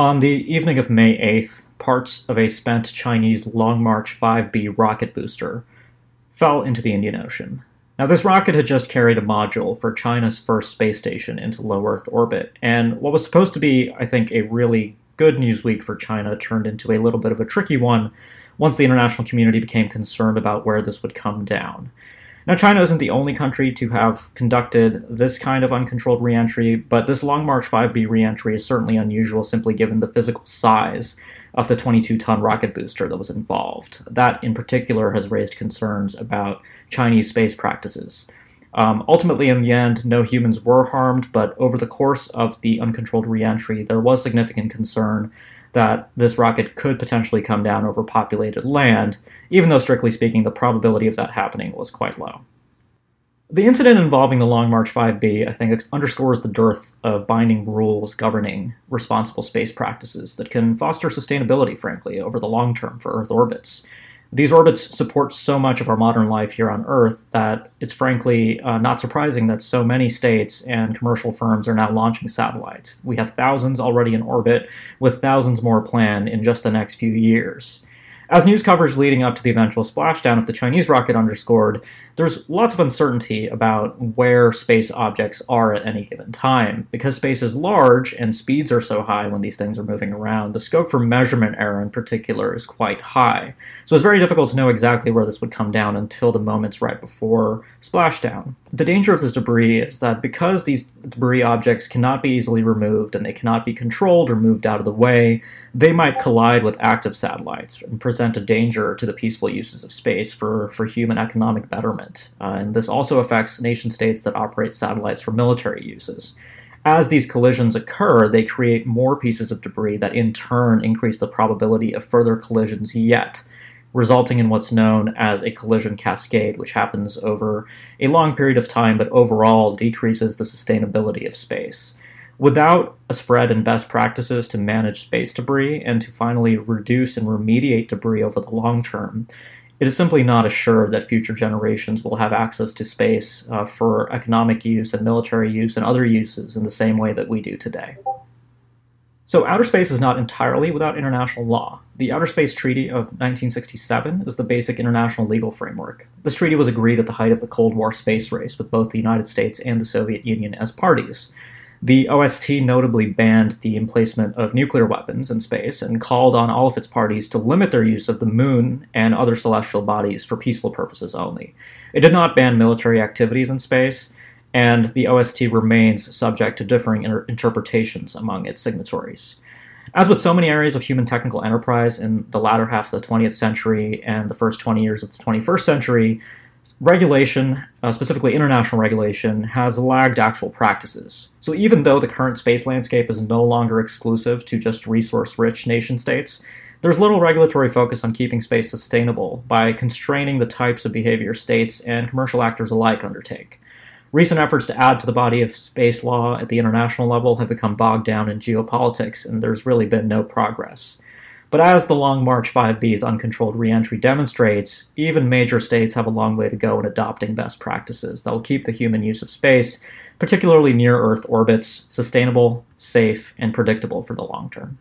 On the evening of May 8th, parts of a spent Chinese Long March 5B rocket booster fell into the Indian Ocean. Now, this rocket had just carried a module for China's first space station into low Earth orbit, and what was supposed to be, I think, a really good news week for China turned into a little bit of a tricky one once the international community became concerned about where this would come down. Now, China isn't the only country to have conducted this kind of uncontrolled reentry, but this Long March 5B reentry is certainly unusual simply given the physical size of the 22 ton rocket booster that was involved. That, in particular, has raised concerns about Chinese space practices. Um, ultimately, in the end, no humans were harmed, but over the course of the uncontrolled reentry, there was significant concern that this rocket could potentially come down over populated land, even though, strictly speaking, the probability of that happening was quite low. The incident involving the Long March 5B, I think, underscores the dearth of binding rules governing responsible space practices that can foster sustainability, frankly, over the long term for Earth orbits. These orbits support so much of our modern life here on Earth that it's frankly uh, not surprising that so many states and commercial firms are now launching satellites. We have thousands already in orbit, with thousands more planned in just the next few years. As news coverage leading up to the eventual splashdown of the Chinese rocket underscored, there's lots of uncertainty about where space objects are at any given time. Because space is large and speeds are so high when these things are moving around, the scope for measurement error in particular is quite high. So it's very difficult to know exactly where this would come down until the moments right before splashdown. The danger of this debris is that because these debris objects cannot be easily removed and they cannot be controlled or moved out of the way, they might collide with active satellites and present a danger to the peaceful uses of space for, for human economic betterment. Uh, and this also affects nation states that operate satellites for military uses. As these collisions occur, they create more pieces of debris that in turn increase the probability of further collisions yet, resulting in what's known as a collision cascade, which happens over a long period of time but overall decreases the sustainability of space without a spread in best practices to manage space debris and to finally reduce and remediate debris over the long term, it is simply not assured that future generations will have access to space uh, for economic use and military use and other uses in the same way that we do today. So, outer space is not entirely without international law. The Outer Space Treaty of 1967 is the basic international legal framework. This treaty was agreed at the height of the Cold War space race with both the United States and the Soviet Union as parties. The OST notably banned the emplacement of nuclear weapons in space and called on all of its parties to limit their use of the moon and other celestial bodies for peaceful purposes only. It did not ban military activities in space, and the OST remains subject to differing inter- interpretations among its signatories. As with so many areas of human technical enterprise in the latter half of the 20th century and the first 20 years of the 21st century, regulation, uh, specifically international regulation, has lagged actual practices. So even though the current space landscape is no longer exclusive to just resource rich nation states, there's little regulatory focus on keeping space sustainable by constraining the types of behavior states and commercial actors alike undertake. Recent efforts to add to the body of space law at the international level have become bogged down in geopolitics, and there's really been no progress. But as the Long March 5B's uncontrolled reentry demonstrates, even major states have a long way to go in adopting best practices that will keep the human use of space, particularly near Earth orbits, sustainable, safe, and predictable for the long term.